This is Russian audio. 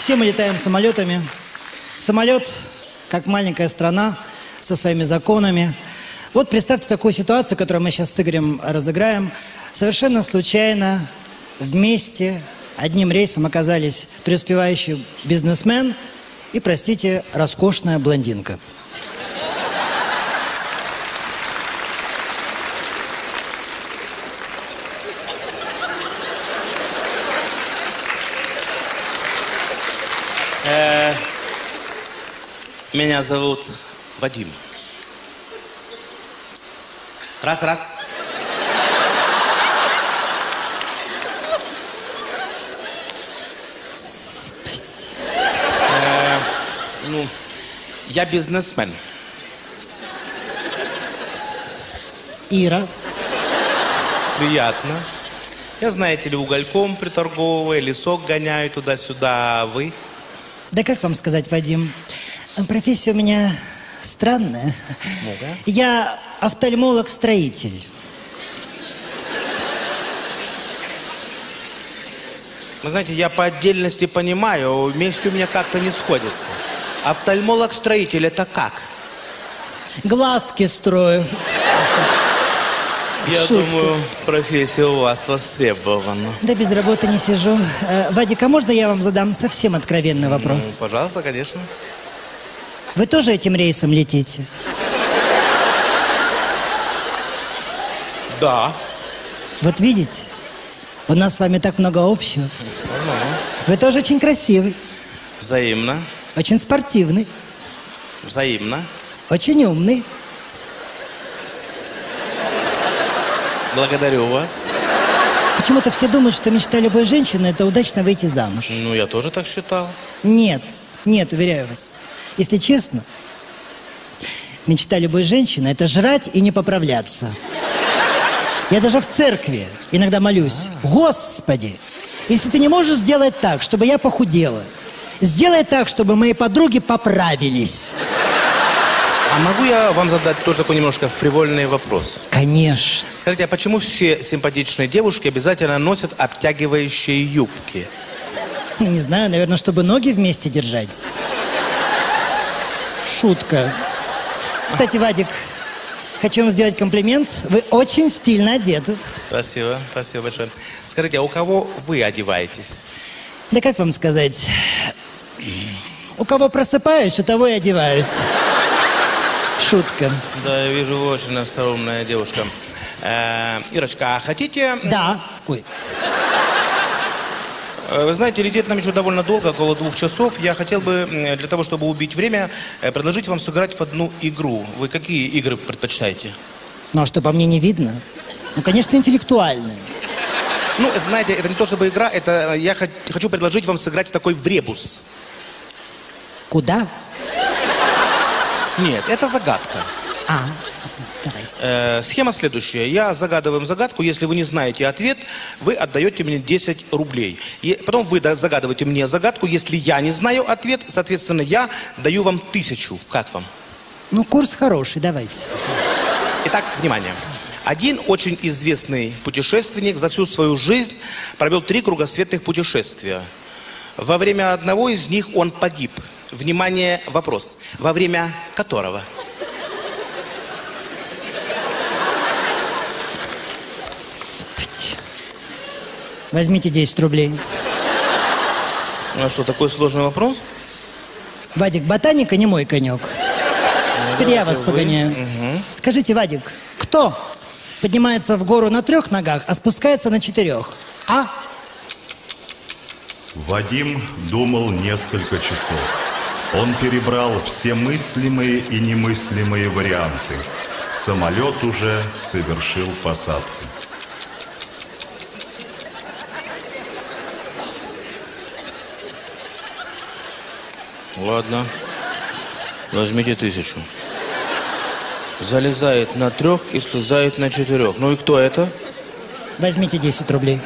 Все мы летаем самолетами. Самолет, как маленькая страна, со своими законами. Вот представьте такую ситуацию, которую мы сейчас с Игорем разыграем. Совершенно случайно вместе одним рейсом оказались преуспевающий бизнесмен и, простите, роскошная блондинка. Меня зовут Вадим. Раз, раз. Э, Ну, я бизнесмен. Ира, Приятно. Я, знаете ли, угольком приторговываю, лесок гоняю туда-сюда, а вы? да как вам сказать, Вадим, профессия у меня странная. Ну-ка. Я офтальмолог-строитель. Вы знаете, я по отдельности понимаю, вместе у меня как-то не сходится. Офтальмолог-строитель это как? Глазки строю. Я Шутка. думаю, профессия у вас востребована. Да без работы не сижу. Э, Вадик, а можно я вам задам совсем откровенный вопрос? Ну, пожалуйста, конечно. Вы тоже этим рейсом летите? Да. Вот видите, у нас с вами так много общего. Вы тоже очень красивый, Взаимно. очень спортивный, Взаимно. очень умный. Благодарю вас. Почему-то все думают, что мечта любой женщины – это удачно выйти замуж. Ну, я тоже так считал. Нет, нет, уверяю вас. Если честно, мечта любой женщины – это жрать и не поправляться. Я даже в церкви иногда молюсь. Господи, если ты не можешь сделать так, чтобы я похудела, сделай так, чтобы мои подруги поправились. А могу я вам задать тоже такой немножко фривольный вопрос? Конечно. Скажите, а почему все симпатичные девушки обязательно носят обтягивающие юбки? Не знаю, наверное, чтобы ноги вместе держать. Шутка. Кстати, Вадик, хочу вам сделать комплимент. Вы очень стильно одеты. Спасибо, спасибо большое. Скажите, а у кого вы одеваетесь? Да как вам сказать? У кого просыпаюсь, у того и одеваюсь. Шутка. Да, я вижу, вы очень остроумная девушка. Э, Ирочка, а хотите... Да. Ой. Э, Вы знаете, лететь нам еще довольно долго, около двух часов. Я хотел бы, для того, чтобы убить время, э, предложить вам сыграть в одну игру. Вы какие игры предпочитаете? Ну, а что, по мне не видно? Ну, конечно, интеллектуальные. Ну, знаете, это не то чтобы игра, это э, я хочу предложить вам сыграть в такой в ребус. Куда? Нет, это загадка. А, давайте. Э, схема следующая. Я загадываю загадку. Если вы не знаете ответ, вы отдаете мне 10 рублей. И потом вы загадываете мне загадку. Если я не знаю ответ, соответственно, я даю вам тысячу. Как вам? Ну, курс хороший, давайте. Итак, внимание. Один очень известный путешественник за всю свою жизнь провел три кругосветных путешествия. Во время одного из них он погиб. Внимание, вопрос. Во время которого? Возьмите 10 рублей. Ну, А что, такой сложный вопрос? Вадик, ботаника не мой конек. Теперь я вас вы. погоняю. Скажите, Вадик, кто поднимается в гору на трех ногах, а спускается на четырех? А? Вадим думал несколько часов. Он перебрал все мыслимые и немыслимые варианты. Самолет уже совершил посадку. Ладно. Возьмите тысячу. Залезает на трех и слезает на четырех. Ну и кто это? Возьмите 10 рублей.